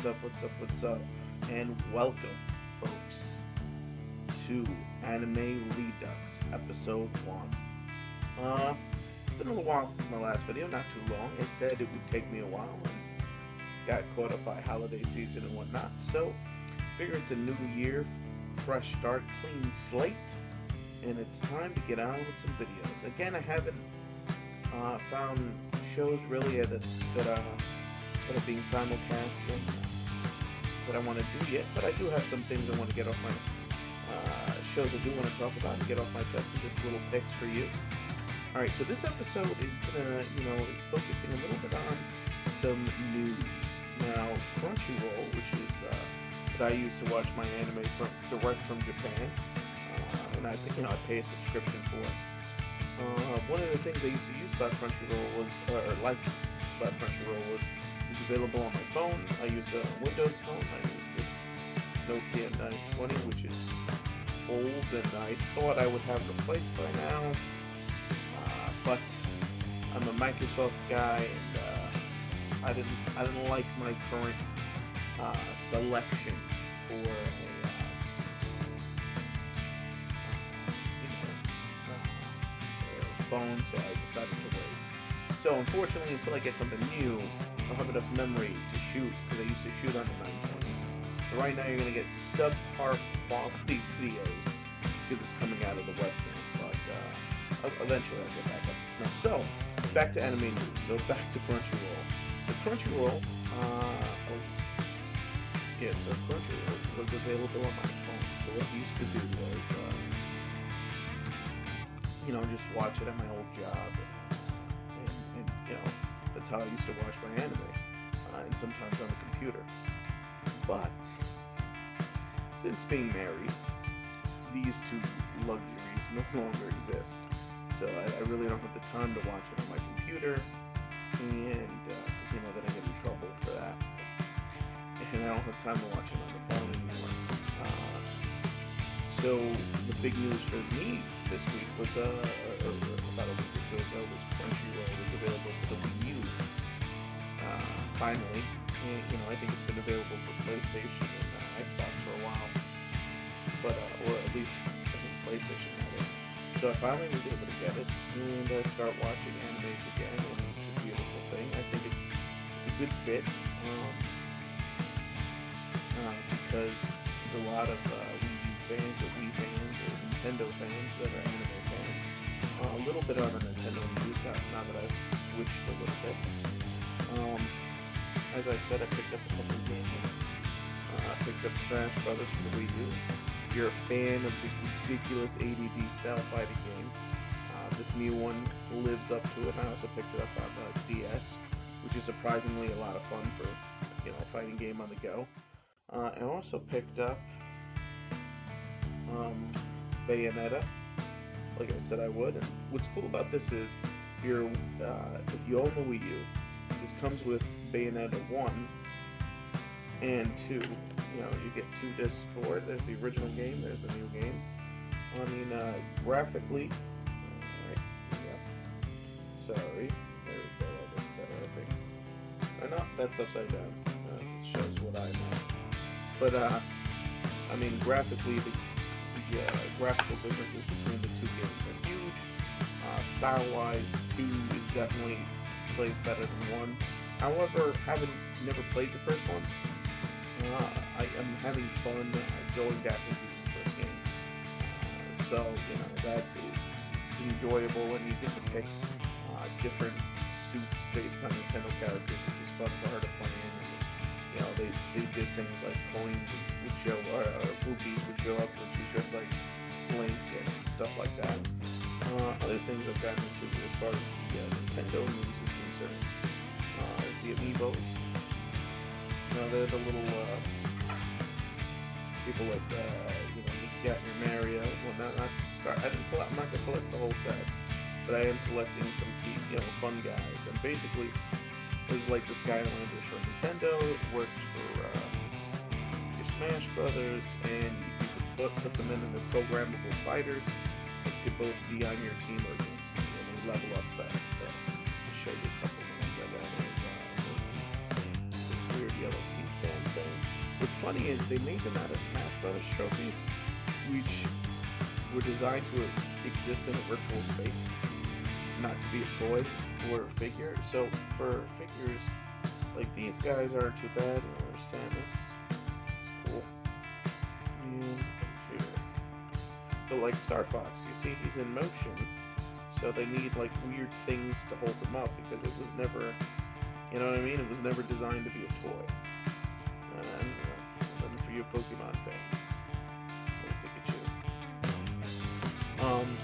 What's up, what's up, what's up? And welcome, Anime Redux, episode 1. Uh, it's been a little while since my last video, not too long. It said it would take me a while and got caught up by holiday season and whatnot. So, figure it's a new year, fresh start, clean slate, and it's time to get on with some videos. Again, I haven't uh, found shows really that, that uh, that are being simulcast and that I want to do yet, but I do have some things I want to get off my uh, shows I do want to talk about and get off my chest and just little picks for you. All right, so this episode is gonna, you know, is focusing a little bit on some news. Now, Crunchyroll, which is uh, that I use to watch my anime from direct from Japan, uh, and I think you know I pay a subscription for. Uh, one of the things I used to use about Crunchyroll was, or like about Crunchyroll was it's available on my phone. I use a Windows phone. I use this Nokia 920, which is old, and I thought I would have replaced by now. Uh, but I'm a Microsoft guy, and uh, I didn't I didn't like my current uh, selection for a uh, phone, so I decided to wait. So unfortunately, until I get something new, I'll have enough memory to shoot because I used to shoot on the 920. So right now you're gonna get subpar quality videos because it's coming out of the webcam. But uh, eventually I'll get back up to snuff. So back to anime news. So back to Crunchyroll. So Crunchyroll, uh, was, yeah, so Crunchyroll was available on my phone. So what I used to do was, uh, you know, just watch it at my old job. And, and, and you know, that's how I used to watch my anime, uh, and sometimes on the computer. But since being married, these two luxuries no longer exist. So I, I really don't have the time to watch it on my computer, and because you know then I get in trouble for that. And I don't have time to watch it on the phone anymore. Uh, so the big news for me this week was uh, or about a week or so ago was Crunchyroll was available for the Wii U. Uh, finally, and, you know I think it's been available for PlayStation and uh, Xbox for a while, but uh, or at least I think PlayStation had it. So I finally was able to get it and uh, start watching anime again, and it's a beautiful thing. I think it's, it's a good fit um, uh, because there's a lot of uh, Wii fans or Wii fans or Nintendo fans that are anime fans. Uh, a little bit on the Nintendo now, now that I've switched a little bit. Um, as I said, I picked up a couple of games. Uh, I picked up Smash Brothers for the Wii U. If you're a fan of this ridiculous ADD style fighting game, uh, this new one lives up to it. I also picked it up on uh, DS, which is surprisingly a lot of fun for you know a fighting game on the go. Uh, I also picked up um, Bayonetta, like I said I would. And what's cool about this is, if you're uh, if you own the Wii U, this comes with Bayonetta one and two. You know, you get two discs for it. There's the original game. There's the new game. I mean, uh, graphically, yeah. Sorry, there we go. That better, I think. Or no, that's upside down. Uh, it shows what I know. But uh, I mean, graphically, the, the uh, graphical differences between the two games are huge. Uh, style-wise, two is definitely plays better than one. However, having never played the first one, uh, I am having fun going back and beating the first game. Uh, so you know that is enjoyable, and you get to pick uh, different suits based on Nintendo characters, which is fun for her to play in. And, you know, they, they did things like coins would show, or, or rupees would show up when she's dressed like Link and stuff like that. Uh, other things I've gotten into as far as the uh, Nintendo news is uh, the amiibos. You know, they're the little uh, people like uh, you know your Mario. Well, not, not start. I didn't collect. I'm not gonna collect the whole set, but I am selecting some key, you know, fun guys. And basically, it was like the Skylanders for Nintendo. It works for uh, your Smash Brothers, and you could put, put them in the programmable fighters. It could both be on your team or against you, and level up fast. Uh, you a couple I got. Uh, this weird yellow key stand thing. What's funny is they made them out of Smash Brothers trophies, which were designed to exist in a virtual space, not to be a toy or a figure. So for figures, like these guys aren't too bad. Or Samus, cool. And here, but like Star Fox, you see he's in motion, so they need like weird things to hold them up because it was never, you know what I mean? It was never designed to be a toy. And for you Pokemon fans, Pikachu. Um,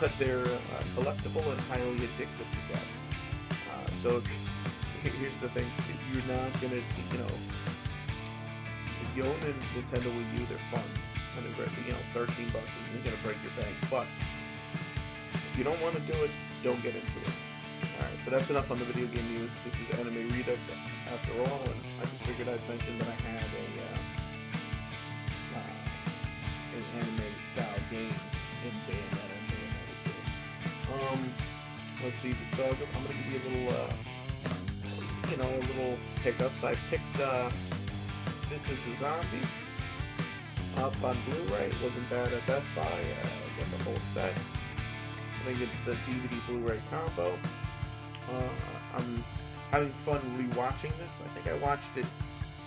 but they're uh, collectible and highly addictive to get. Uh, so here's the thing: you're not gonna, you know, if you own a Nintendo Wii U, they're fun. And they're, you know, 13 bucks isn't gonna break your bank. But if you don't want to do it, don't get into it. Alright, so that's enough on the video game news. This is Anime Redux after all, and I just figured I'd mention that I had a uh, uh, an anime style game in Bayonetta and Bayonetta 2. Um, let's see. So I'm gonna give you a little, uh, you know, a little pickups. I picked uh, This Is a Zombie up on Blu-ray. Wasn't bad at Best Buy. Think it's a DVD Blu-ray combo. Uh, I'm having fun rewatching this. I think I watched it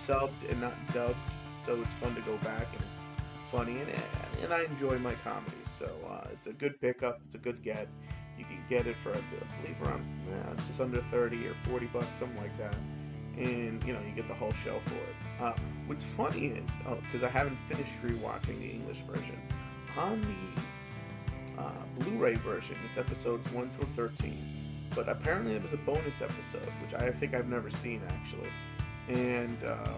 subbed and not dubbed, so it's fun to go back and it's funny and and I enjoy my comedies. So uh, it's a good pickup. It's a good get. You can get it for I believe around uh, just under 30 or 40 bucks, something like that. And you know you get the whole show for it. Uh, what's funny is because I haven't finished rewatching the English version on the uh, Blu-ray version, it's episodes 1 through 13 but apparently it was a bonus episode, which I think I've never seen actually, and uh,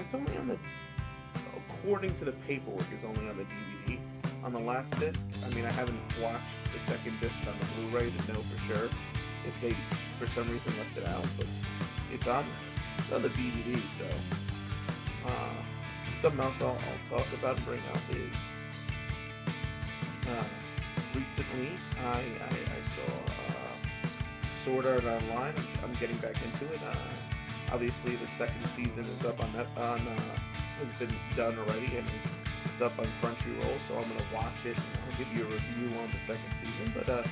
it's only on the, according to the paperwork, is only on the DVD. On the last disc, I mean, I haven't watched the second disc on the Blu-ray to know for sure if they, for some reason, left it out, but it's on, it's on the DVD. So, uh, something else I'll, I'll, talk about and bring up is. Uh, recently, I, I, I saw Sword Art Online. I'm getting back into it. Uh, obviously, the second season is up on that on uh, has been done already, and it's up on Crunchyroll. So I'm gonna watch it. and I'll give you a review on the second season. But uh,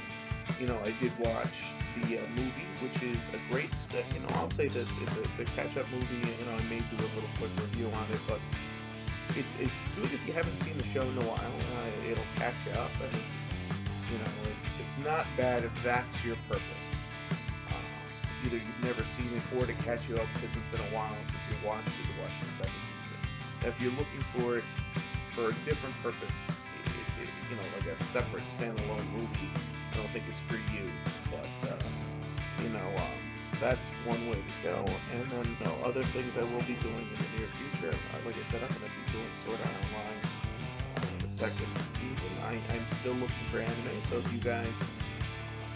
you know, I did watch the uh, movie, which is a great. St- you know, I'll say this: it's a, it's a catch-up movie. You know, I may do a little quick review on it, but it's it's good if you haven't seen the show in a while. Uh, it'll catch you up, and you know, it's it's not bad if that's your purpose either you've never seen it or to catch you up because it's been a while since you watched it to watch the second season. If you're looking for it for a different purpose, it, it, you know, like a separate standalone movie, I don't think it's for you. But uh, you know, um, that's one way to go. And then you know, other things I will be doing in the near future. Uh, like I said, I'm going to be doing Sword Art Online uh, second season. I, I'm still looking for anime, so if you guys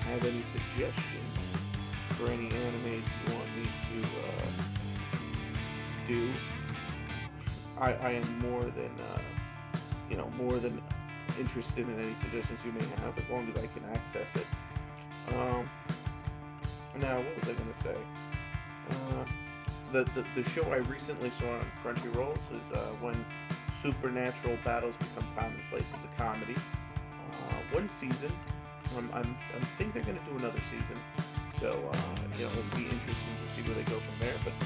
have any suggestions for any animes you want me to uh, do. I, I am more than uh, you know more than interested in any suggestions you may have as long as I can access it. Um, now, what was I going to say? Uh, the, the, the show I recently saw on Crunchyroll is uh, when supernatural battles become commonplace. It's a comedy. Uh, one season. I'm, I'm, I think they're going to do another season. So, uh, you know, it'll be interesting to see where they go from there. But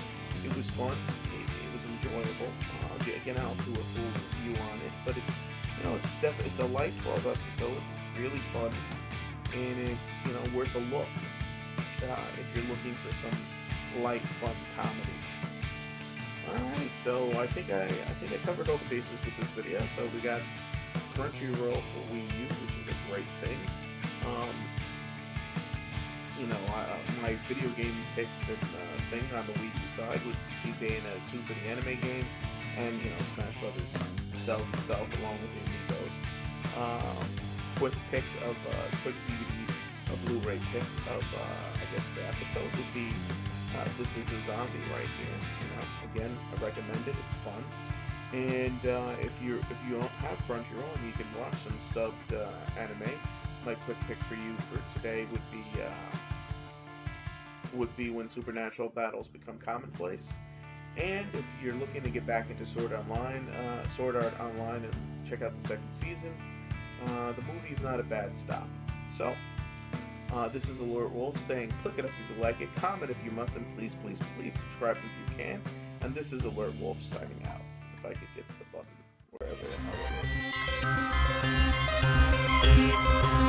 it was fun. It, it was enjoyable. Uh, again, I'll do a full review on it. But it's, you know, it's definitely it's a light 12 episode. It's really fun, and it's you know worth a look uh, if you're looking for some light, fun comedy. Alright, so I think I I think I covered all the bases with this video. So we got Crunchyroll for Wii U, which is a great thing. Um, you know, uh, my video game picks and uh, thing on the Wii U side would be Bayonetta 2 for the anime game, and you know Smash Brothers sells itself along with the. Um, quick pick of uh, quick DVD, a Blu-ray pick of uh, I guess the episode would be uh, This Is a Zombie right here. You know, again, I recommend it. It's fun. And uh, if you if you don't have Crunchyroll, you can watch some subbed uh, anime. My quick pick for you for today would be uh, would be when supernatural battles become commonplace. And if you're looking to get back into Sword Online, uh, Sword Art Online, and check out the second season, uh, the movie's not a bad stop. So, uh, this is Alert Wolf saying, click it if you like it, comment if you must, and please, please, please subscribe if you can. And this is Alert Wolf signing out. If I could get to the button wherever the hell it is.